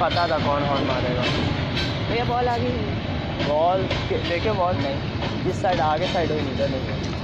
पता था कौन हॉर्न मारेगा। तो भैया बॉल आ गई। बॉल देखे बॉल नहीं। जिस साइड आगे साइड हुई इधर नहीं।